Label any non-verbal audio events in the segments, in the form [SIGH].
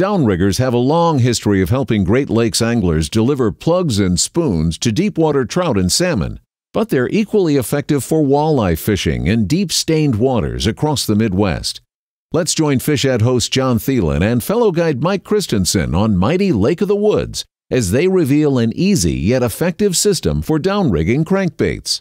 Downriggers have a long history of helping Great Lakes anglers deliver plugs and spoons to deepwater trout and salmon, but they're equally effective for walleye fishing in deep stained waters across the Midwest. Let's join Fish Ed host Jon Thelen and fellow guide Mike Christensen on Mighty Lake of the Woods as they reveal an easy yet effective system for downrigging crankbaits.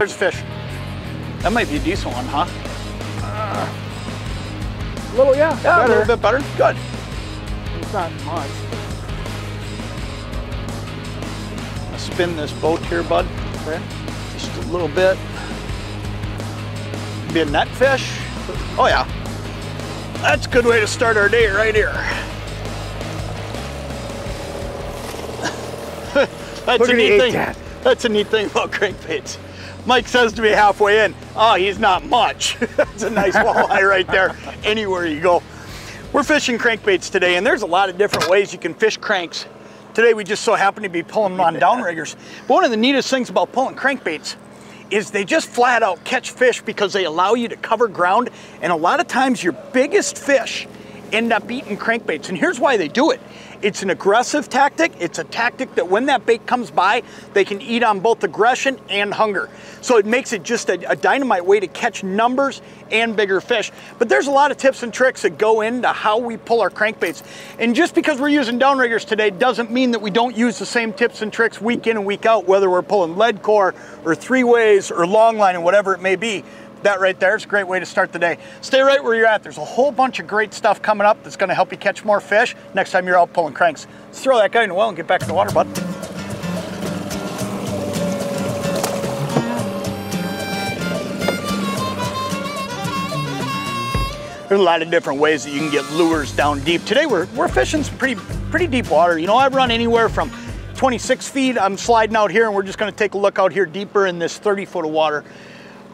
There's a fish. That might be a decent one, huh? Uh, a little, yeah. Yeah, better. a little bit better. Good. It's not much. I'll spin this boat here, bud. Okay. Just a little bit. Be a net fish. Oh yeah. That's a good way to start our day right here. [LAUGHS] That's Look a at neat thing. that. That's a neat thing about crankbaits. Mike says to me halfway in, oh, he's not much. [LAUGHS] That's a nice walleye right there, anywhere you go. We're fishing crankbaits today, and there's a lot of different ways you can fish cranks. Today we just so happen to be pulling them on downriggers. But one of the neatest things about pulling crankbaits is they just flat out catch fish because they allow you to cover ground, and a lot of times your biggest fish end up eating crankbaits. And here's why they do it. It's an aggressive tactic. It's a tactic that when that bait comes by, they can eat on both aggression and hunger. So it makes it just a, a dynamite way to catch numbers and bigger fish. But there's a lot of tips and tricks that go into how we pull our crankbaits. And just because we're using downriggers today doesn't mean that we don't use the same tips and tricks week in and week out, whether we're pulling lead core or three ways or long line and whatever it may be that right there is a great way to start the day. Stay right where you're at. There's a whole bunch of great stuff coming up that's gonna help you catch more fish next time you're out pulling cranks. Let's throw that guy in the well and get back in the water, bud. There's a lot of different ways that you can get lures down deep. Today we're, we're fishing some pretty, pretty deep water. You know, I've run anywhere from 26 feet. I'm sliding out here and we're just gonna take a look out here deeper in this 30 foot of water.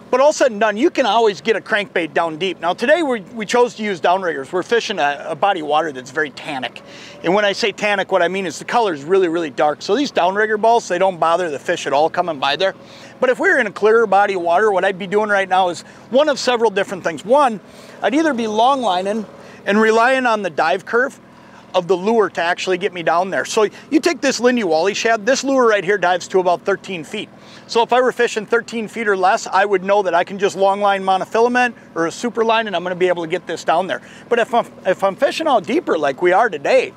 But all said and done, you can always get a crankbait down deep. Now today we, we chose to use downriggers. We're fishing a, a body of water that's very tannic. And when I say tannic, what I mean is the color is really, really dark. So these downrigger balls, they don't bother the fish at all coming by there. But if we were in a clearer body of water, what I'd be doing right now is one of several different things. One, I'd either be long lining and relying on the dive curve of the lure to actually get me down there. So you take this Lindy Wally shad, this lure right here dives to about 13 feet. So if I were fishing 13 feet or less, I would know that I can just long line monofilament or a super line and I'm gonna be able to get this down there. But if I'm, if I'm fishing out deeper like we are today,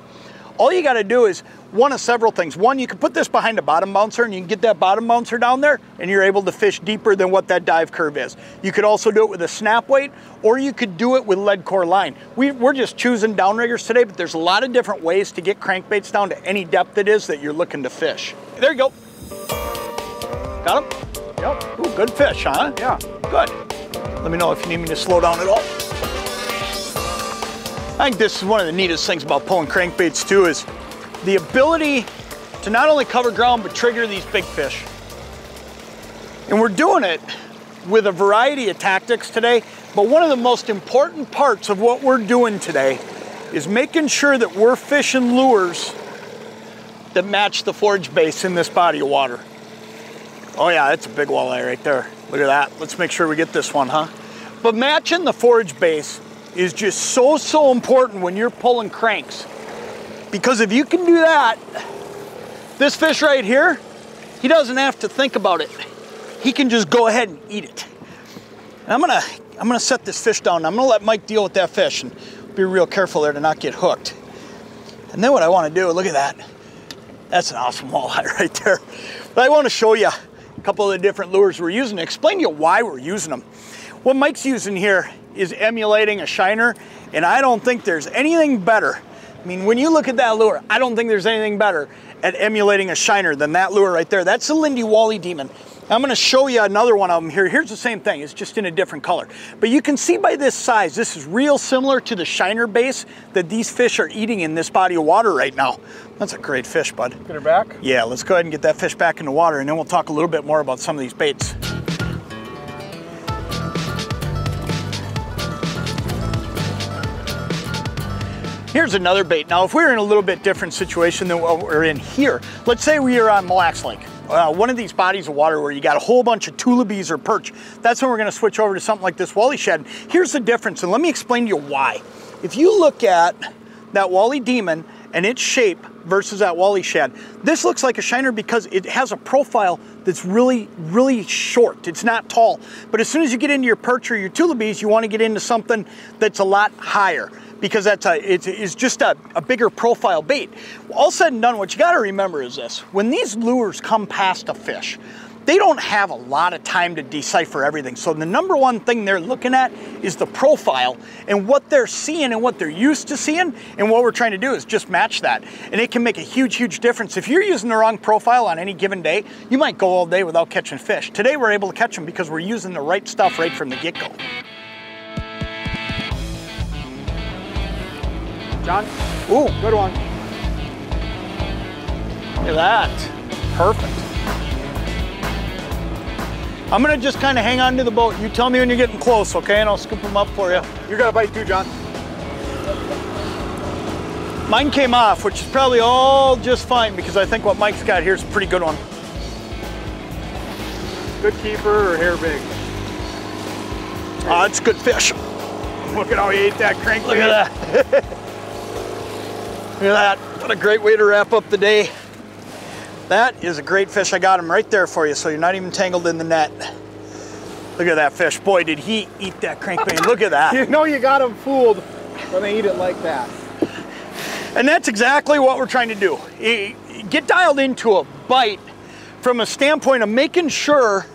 all you gotta do is one of several things. One, you can put this behind a bottom bouncer and you can get that bottom bouncer down there and you're able to fish deeper than what that dive curve is. You could also do it with a snap weight or you could do it with lead core line. We, we're just choosing downriggers today, but there's a lot of different ways to get crankbaits down to any depth it is that you're looking to fish. There you go. Got him? Yep. Ooh, good fish, huh? Yeah. Good. Let me know if you need me to slow down at all. I think this is one of the neatest things about pulling crankbaits too is the ability to not only cover ground but trigger these big fish. And we're doing it with a variety of tactics today, but one of the most important parts of what we're doing today is making sure that we're fishing lures that match the forage base in this body of water. Oh yeah, that's a big walleye right there. Look at that. Let's make sure we get this one, huh? But matching the forage base is just so, so important when you're pulling cranks. Because if you can do that, this fish right here, he doesn't have to think about it. He can just go ahead and eat it. And I'm gonna, I'm gonna set this fish down. I'm gonna let Mike deal with that fish and be real careful there to not get hooked. And then what I wanna do, look at that. That's an awesome [LAUGHS] walleye right there. But I wanna show you a couple of the different lures we're using, explain to you why we're using them. What Mike's using here is emulating a shiner, and I don't think there's anything better. I mean, when you look at that lure, I don't think there's anything better at emulating a shiner than that lure right there. That's the Lindy Wally Demon. I'm gonna show you another one of them here. Here's the same thing, it's just in a different color. But you can see by this size, this is real similar to the shiner bass that these fish are eating in this body of water right now. That's a great fish, bud. Get her back? Yeah, let's go ahead and get that fish back in the water and then we'll talk a little bit more about some of these baits. Here's another bait. Now, if we we're in a little bit different situation than what we're in here, let's say we are on Mille Lacs Lake uh, one of these bodies of water where you got a whole bunch of tullibees or perch, that's when we're gonna switch over to something like this Wally Shad. Here's the difference, and let me explain to you why. If you look at that Wally Demon and its shape versus that Wally Shad, this looks like a shiner because it has a profile that's really, really short. It's not tall. But as soon as you get into your perch or your tullibees, you wanna get into something that's a lot higher because that's a, it's, just a, a bigger profile bait. All said and done, what you gotta remember is this. When these lures come past a fish, they don't have a lot of time to decipher everything. So the number one thing they're looking at is the profile and what they're seeing and what they're used to seeing. And what we're trying to do is just match that. And it can make a huge, huge difference. If you're using the wrong profile on any given day, you might go all day without catching fish. Today we're able to catch them because we're using the right stuff right from the get-go. Jon, Ooh, good one. Look at that. Perfect. I'm gonna just kind of hang on to the boat. You tell me when you're getting close, okay? And I'll scoop them up for you. You got a bite too, Jon. Mine came off, which is probably all just fine because I think what Mike's got here is a pretty good one. Good keeper or hair big? Ah, it's good fish. Look at how he ate that crankbait. Look at that. [LAUGHS] Look at that. What a great way to wrap up the day. That is a great fish. I got him right there for you, so you're not even tangled in the net. Look at that fish. Boy, did he eat that crankbait. Look at that. [LAUGHS] You know you got him fooled when they eat it like that. And that's exactly what we're trying to do. Get dialed into a bite from a standpoint of making sure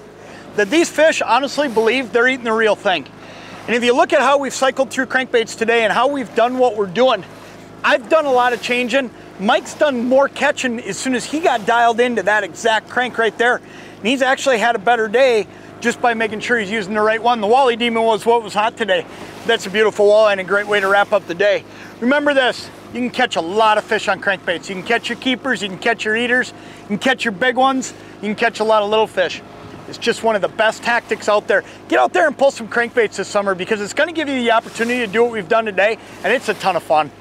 that these fish honestly believe they're eating the real thing. And if you look at how we've cycled through crankbaits today and how we've done what we're doing, I've done a lot of changing. Mike's done more catching as soon as he got dialed into that exact crank right there. And he's actually had a better day just by making sure he's using the right one. The Wally Demon was what was hot today. That's a beautiful walleye and a great way to wrap up the day. Remember this, you can catch a lot of fish on crankbaits. You can catch your keepers, you can catch your eaters, you can catch your big ones, you can catch a lot of little fish. It's just one of the best tactics out there. Get out there and pull some crankbaits this summer because it's gonna give you the opportunity to do what we've done today and it's a ton of fun.